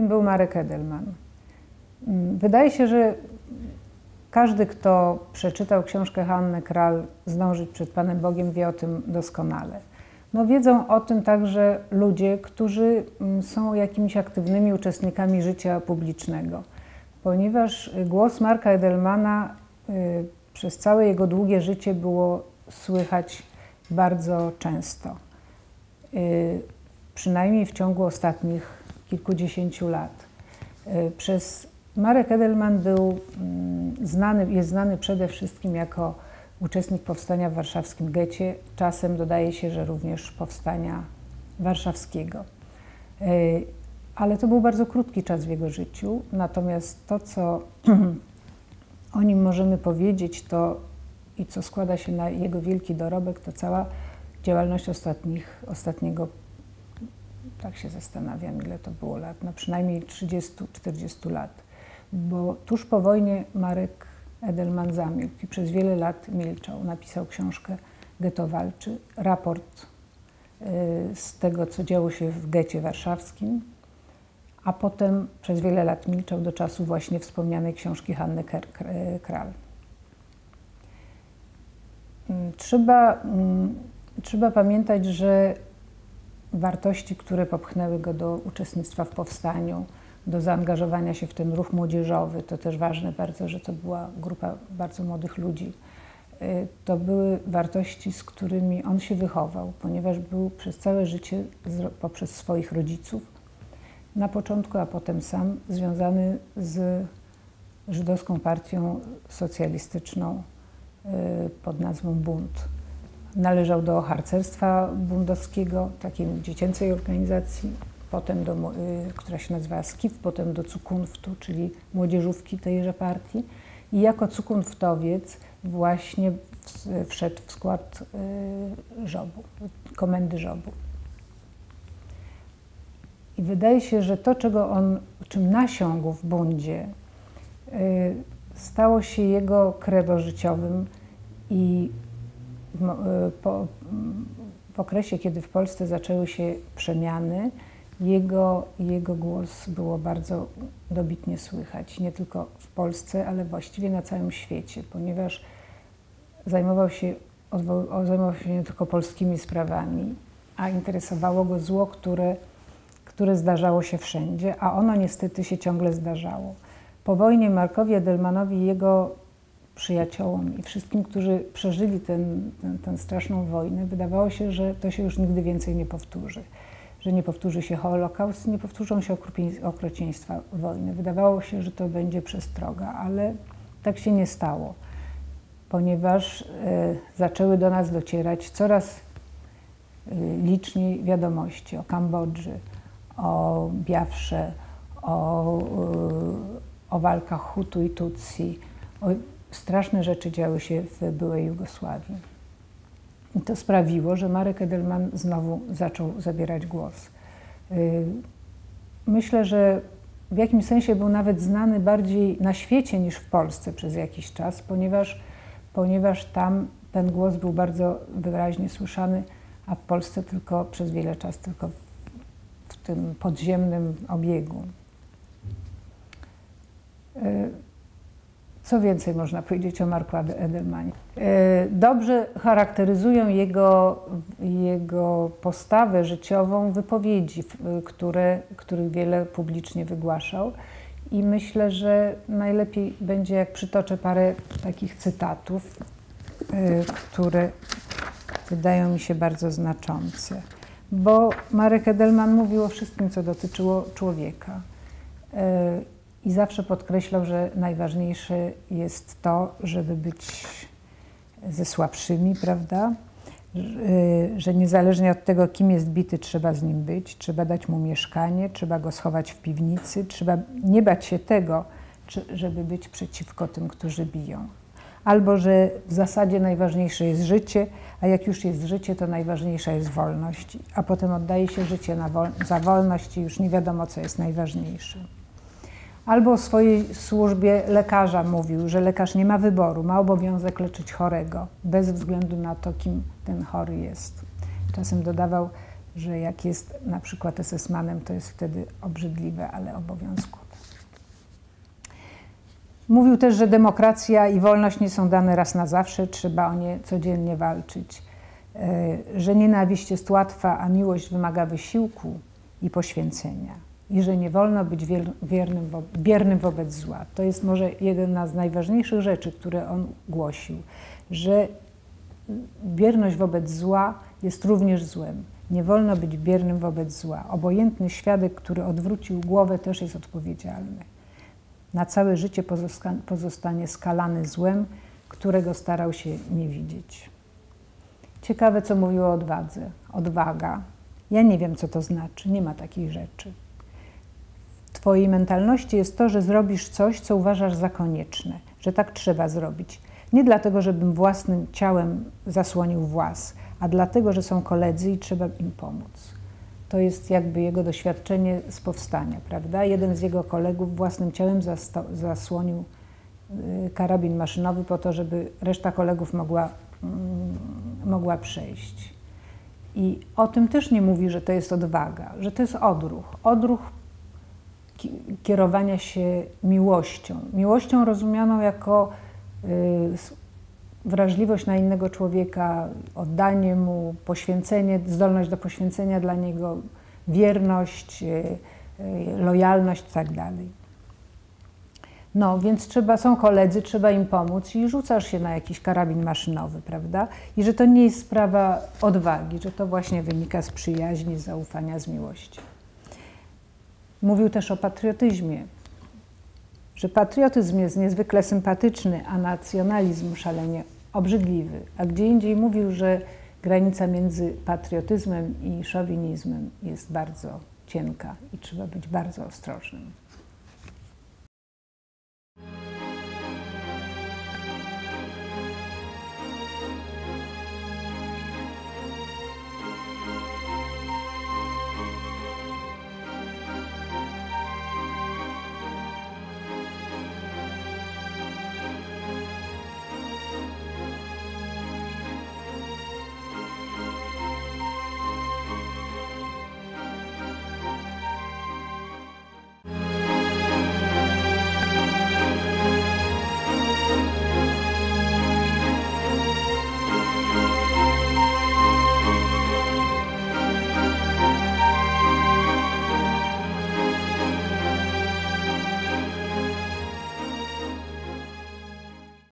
kim był Marek Edelman. Mm, wydaje się, że każdy, kto przeczytał książkę Hanny Kral Zdążyć przed Panem Bogiem, wie o tym doskonale. No, wiedzą o tym także ludzie, którzy mm, są jakimiś aktywnymi uczestnikami życia publicznego, ponieważ głos Marka Edelmana y, przez całe jego długie życie było słychać bardzo często. Y, przynajmniej w ciągu ostatnich kilkudziesięciu lat. Y, przez Marek Edelman był mm, znany, jest znany przede wszystkim jako uczestnik powstania w warszawskim getcie. Czasem dodaje się, że również powstania warszawskiego. Y, ale to był bardzo krótki czas w jego życiu. Natomiast to, co o nim możemy powiedzieć, to i co składa się na jego wielki dorobek, to cała działalność ostatnich, ostatniego, tak się zastanawiam, ile to było lat, no przynajmniej 30-40 lat. Bo tuż po wojnie Marek Edelman zamilkł i przez wiele lat milczał. Napisał książkę Geto walczy, raport y, z tego, co działo się w getcie warszawskim, a potem przez wiele lat milczał do czasu właśnie wspomnianej książki Hanny Kral. Mm, trzeba, mm, trzeba pamiętać, że wartości, które popchnęły go do uczestnictwa w powstaniu, do zaangażowania się w ten ruch młodzieżowy, to też ważne bardzo, że to była grupa bardzo młodych ludzi. Y, to były wartości, z którymi on się wychował, ponieważ był przez całe życie poprzez swoich rodziców, na początku, a potem sam związany z żydowską partią socjalistyczną Y, pod nazwą Bunt. Należał do harcerstwa bundowskiego, takiej dziecięcej organizacji, potem do, y, która się nazywa SKIF, potem do Cukunftu, czyli młodzieżówki tejże partii. I jako Cukunftowiec właśnie wszedł w skład y, żobu, komendy żobu. I wydaje się, że to, czego on, czym nasiągł w bundzie, stało się jego credo życiowym i w, e, po, w okresie, kiedy w Polsce zaczęły się przemiany, jego, jego głos było bardzo dobitnie słychać, nie tylko w Polsce, ale właściwie na całym świecie, ponieważ zajmował się, zajmował się nie tylko polskimi sprawami, a interesowało go zło, które, które zdarzało się wszędzie, a ono niestety się ciągle zdarzało. Po wojnie Markowi Edelmanowi jego przyjaciołom i wszystkim, którzy przeżyli tę ten, ten straszną wojnę, wydawało się, że to się już nigdy więcej nie powtórzy. Że nie powtórzy się Holokaust, nie powtórzą się okropieństwa wojny. Wydawało się, że to będzie przestroga, ale tak się nie stało, ponieważ y, zaczęły do nas docierać coraz y, liczniej wiadomości o Kambodży, o Biafrze, o y, o walkach Hutu i Tutsi. O, straszne rzeczy działy się w byłej Jugosławii. I to sprawiło, że Marek Edelman znowu zaczął zabierać głos. Y, myślę, że w jakimś sensie był nawet znany bardziej na świecie niż w Polsce przez jakiś czas, ponieważ, ponieważ tam ten głos był bardzo wyraźnie słyszany, a w Polsce tylko przez wiele czasu tylko w, w tym podziemnym obiegu. Co więcej można powiedzieć o Marku Edelmanie? E, dobrze charakteryzują jego, jego postawę życiową wypowiedzi, które, których wiele publicznie wygłaszał. I myślę, że najlepiej będzie, jak przytoczę parę takich cytatów, e, które wydają mi się bardzo znaczące. Bo Marek Edelman mówił o wszystkim, co dotyczyło człowieka i zawsze podkreślał, że najważniejsze jest to, żeby być ze słabszymi, prawda? Że niezależnie od tego, kim jest bity, trzeba z nim być, trzeba dać mu mieszkanie, trzeba go schować w piwnicy, trzeba nie bać się tego, żeby być przeciwko tym, którzy biją. Albo że w zasadzie najważniejsze jest życie, a jak już jest życie, to najważniejsza jest wolność, a potem oddaje się życie wol za wolność i już nie wiadomo, co jest najważniejsze. Albo o swojej służbie lekarza mówił, że lekarz nie ma wyboru, ma obowiązek leczyć chorego, bez względu na to, kim ten chory jest. Czasem dodawał, że jak jest na przykład SS-manem, to jest wtedy obrzydliwe, ale obowiązkowe. Mówił też, że demokracja i wolność nie są dane raz na zawsze, trzeba o nie codziennie walczyć. E, że nienawiść jest łatwa, a miłość wymaga wysiłku i poświęcenia. I że nie wolno być wiernym, biernym wobec zła. To jest może jedna z najważniejszych rzeczy, które on głosił, że bierność wobec zła jest również złem. Nie wolno być biernym wobec zła. Obojętny świadek, który odwrócił głowę, też jest odpowiedzialny. Na całe życie pozostanie skalany złem, którego starał się nie widzieć. Ciekawe, co mówił o odwadze. Odwaga. Ja nie wiem, co to znaczy. Nie ma takiej rzeczy. Twojej mentalności jest to, że zrobisz coś, co uważasz za konieczne, że tak trzeba zrobić. Nie dlatego, żebym własnym ciałem zasłonił włas, a dlatego, że są koledzy i trzeba im pomóc. To jest jakby jego doświadczenie z powstania, prawda? Jeden z jego kolegów własnym ciałem zasłonił y, karabin maszynowy po to, żeby reszta kolegów mogła, mm, mogła przejść. I o tym też nie mówi, że to jest odwaga, że to jest odruch. Odruch kierowania się miłością. Miłością rozumianą jako y, wrażliwość na innego człowieka, oddanie mu, poświęcenie, zdolność do poświęcenia dla niego, wierność, e, e, lojalność itd. Tak no, więc trzeba, są koledzy, trzeba im pomóc i rzucasz się na jakiś karabin maszynowy, prawda? I że to nie jest sprawa odwagi, że to właśnie wynika z przyjaźni, z zaufania, z miłości. Mówił też o patriotyzmie że patriotyzm jest niezwykle sympatyczny, a nacjonalizm szalenie obrzydliwy. A gdzie indziej mówił, że granica między patriotyzmem i szowinizmem jest bardzo cienka i trzeba być bardzo ostrożnym.